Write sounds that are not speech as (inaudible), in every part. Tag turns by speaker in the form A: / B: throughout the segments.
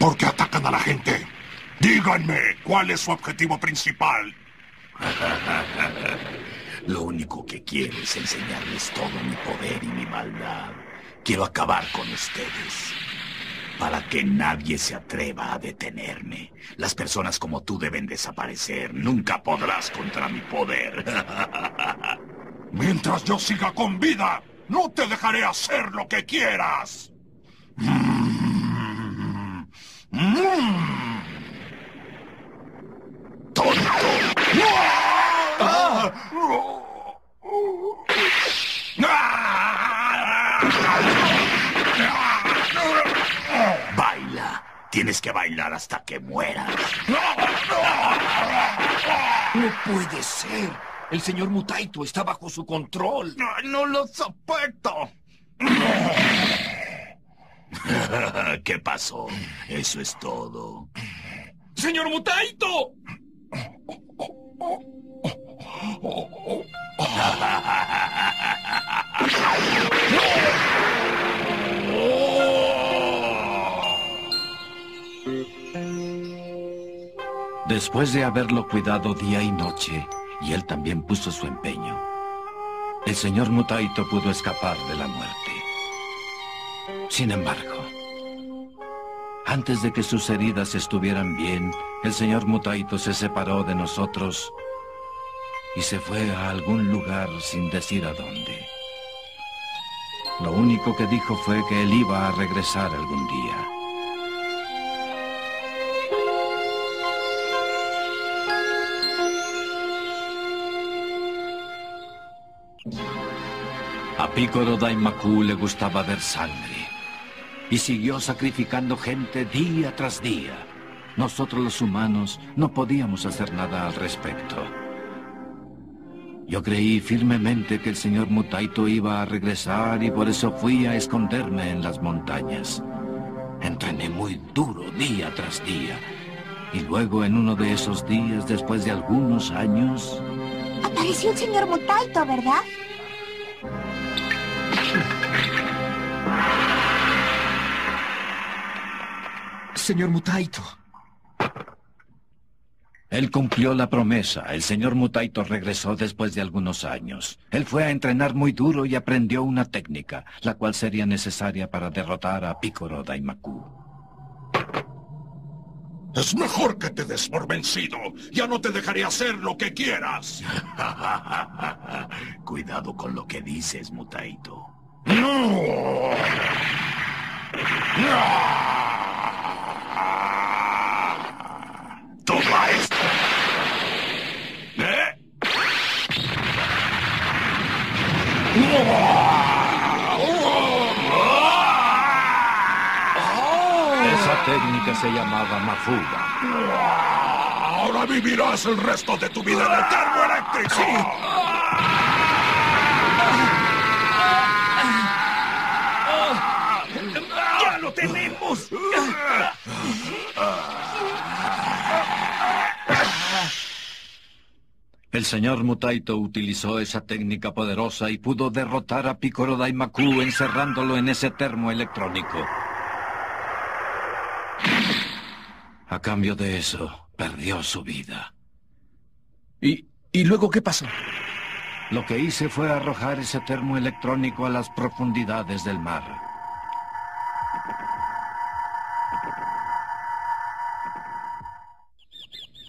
A: ¿Por qué atacan a la gente? Díganme, ¿cuál es su objetivo principal? (laughs)
B: Lo único que quiero es enseñarles todo mi poder y mi maldad. Quiero acabar con ustedes. Para que nadie se atreva a detenerme. Las personas como tú deben desaparecer. Nunca podrás contra mi poder. (laughs)
A: Mientras yo siga con vida, no te dejaré hacer lo que quieras. Mm.
B: Baila. Tienes que bailar hasta que mueras.
C: No puede ser. El señor Mutaito está bajo su control.
A: No, no lo soporto.
B: ¿Qué pasó? Eso es todo.
C: ¡Señor Mutaito!
D: Después de haberlo cuidado día y noche, y él también puso su empeño, el señor Mutaito pudo escapar de la muerte. Sin embargo, antes de que sus heridas estuvieran bien, el señor Mutaito se separó de nosotros y se fue a algún lugar sin decir a dónde. Lo único que dijo fue que él iba a regresar algún día. A Picoro Daimaku le gustaba ver sangre y siguió sacrificando gente día tras día. Nosotros los humanos no podíamos hacer nada al respecto. Yo creí firmemente que el señor Mutaito iba a regresar y por eso fui a esconderme en las montañas. Entrené muy duro día tras día. Y luego en uno de esos días, después de algunos años...
E: Apareció el señor Mutaito, ¿verdad?
C: Señor Mutaito.
D: Él cumplió la promesa. El señor Mutaito regresó después de algunos años. Él fue a entrenar muy duro y aprendió una técnica, la cual sería necesaria para derrotar a Picoro Daimaku.
A: Es mejor que te des por vencido. Ya no te dejaré hacer lo que quieras. (laughs)
B: Cuidado con lo que dices, Mutaito.
A: ¡No!
B: Toma
D: Esa técnica se llamaba Mafuga.
A: Ahora vivirás el resto de tu vida en el termoeléctrico.
C: ¡Ya
D: El señor Mutaito utilizó esa técnica poderosa y pudo derrotar a Picoro Daimaku encerrándolo en ese termo electrónico. A cambio de eso, perdió su vida.
C: ¿Y, ¿Y luego qué pasó?
D: Lo que hice fue arrojar ese termo electrónico a las profundidades del mar.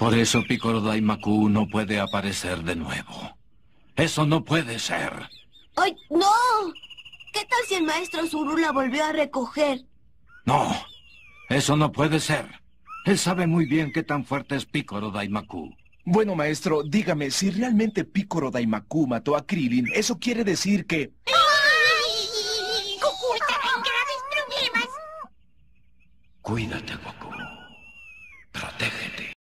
D: Por eso Picoro Daimaku no puede aparecer de nuevo. Eso no puede ser.
E: ¡Ay, no! ¿Qué tal si el maestro Zuru la volvió a recoger?
D: No, eso no puede ser. Él sabe muy bien qué tan fuerte es Picoro Daimaku.
C: Bueno, maestro, dígame, si realmente Picoro Daimaku mató a Krillin, eso quiere decir que...
E: Goku estará en graves problemas.
D: Cuídate, Goku.